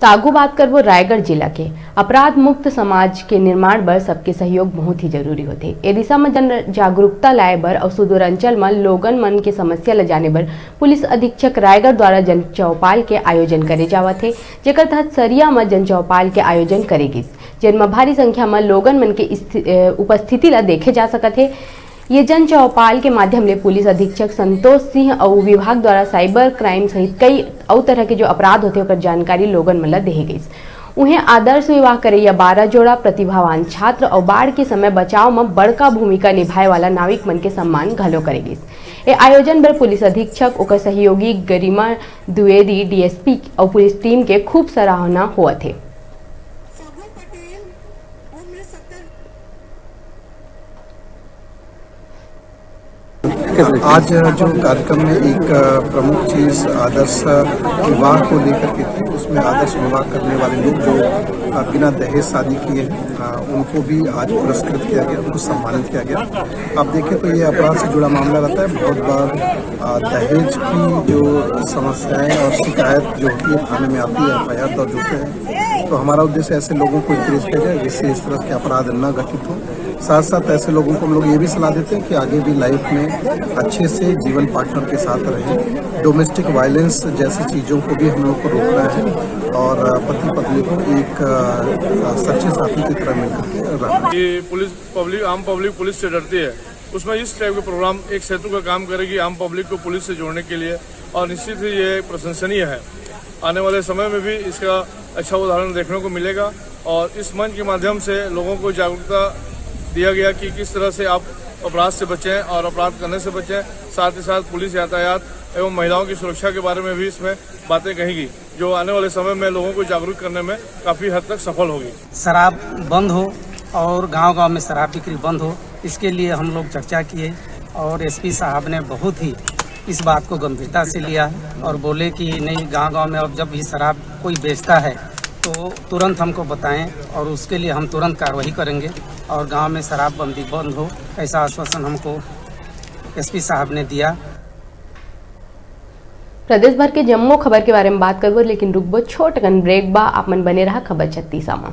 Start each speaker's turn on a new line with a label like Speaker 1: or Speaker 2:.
Speaker 1: तागू बात कर वो रायगढ़ जिला के अपराध मुक्त समाज के निर्माण बर सबके सहयोग बहुत ही ज़रूरी होते। ए दिशा में जन जागरूकता लाए बर और सुदूर अंचल में लोगन मन के समस्या ल जाने बर पुलिस अधीक्षक रायगढ़ द्वारा जन चौपाल के आयोजन करे जावत है। जेकर तहत सरिया में जन चौपाल के आयोजन करेगी जिनमें भारी संख्या में लोगन मन के स्थि- उपस्थिति ला देखे जा सकत है। ये जन चौपाल के माध्यम ले पुलिस अधीक्षक संतोष सिंह और विभाग द्वारा साइबर क्राइम सहित कई और तरह के जो अपराध होते ओकर जानकारी लोगन मन देहे गई उन्हें आदर्श विवाह करे या बारह जोड़ा प्रतिभावान छात्र और बाढ़ के समय बचाव में बड़का भूमिका निभाए वाला नाविक मन के सम्मान घलो करे गई ए आयोजन पर पुलिस अधीक्षक, ओकर सहयोगी गरिमा द्विवेदी, डीएसपी और पुलिस टीम के खूब सराहना हुआ थे।
Speaker 2: फगू पटेल
Speaker 3: आज जो कार्यक्रम में एक प्रमुख चीज़ आदर्श विवाह को लेकर के थी उसमें आदर्श विवाह करने वाले लोग जो बिना दहेज शादी किए हैं उनको भी आज पुरस्कृत किया गया उनको सम्मानित किया गया। आप देखें तो ये अपराध से जुड़ा मामला रहता है। बहुत बार दहेज की जो समस्याएँ और शिकायत जो होती है थाने में आती है एफ़ आई आर दर्ज होते हैं। तो हमारा उद्देश्य ऐसे लोगों को इंकरेज किया जाए जिससे इस तरह के अपराध न घटित हो। साथ साथ ऐसे लोगों को हम लोग ये भी सलाह देते हैं कि आगे भी लाइफ में अच्छे से जीवन पार्टनर के साथ रहें। डोमेस्टिक वायलेंस जैसी चीज़ों को भी हम लोग को रोकना है और पति पत्नी को एक सच्चे साथी की तरह मिलकर
Speaker 4: कि पुलिस पब्लिक आम पब्लिक पुलिस से डरती है। उसमें इस टाइप के प्रोग्राम एक सेतु का काम करेगी आम पब्लिक को पुलिस से जोड़ने के लिए और निश्चित ही ये प्रशंसनीय है। आने वाले समय में भी इसका अच्छा उदाहरण देखने को मिलेगा और इस मंच के माध्यम से लोगों को जागरूकता दिया गया कि किस तरह से आप अपराध से बचें और अपराध करने से बचें। साथ ही साथ पुलिस यातायात एवं महिलाओं की सुरक्षा के बारे में भी इसमें बातें कहेगी, जो आने वाले समय में लोगों को जागरूक करने में काफ़ी हद तक सफल होगी।
Speaker 5: शराब बंद हो और गांव-गांव में शराब बिक्री बंद हो, इसके लिए हम लोग चर्चा किए और एसपी साहब ने बहुत ही इस बात को गंभीरता से लिया और बोले कि नहीं, गांव-गांव में अब जब भी शराब कोई बेचता है तो तुरंत हमको बताएँ और उसके लिए हम तुरंत कार्रवाई करेंगे और गाँव में शराब बंदी बंद हो, ऐसा आश्वासन हमको एसपी साहब ने दिया।
Speaker 1: प्रदेश भर के जम्मू खबर के बारे में बात करबो लेकिन रुकबो छोट कन ब्रेक बा। आप मन बने रहा खबर छत्तीसा में।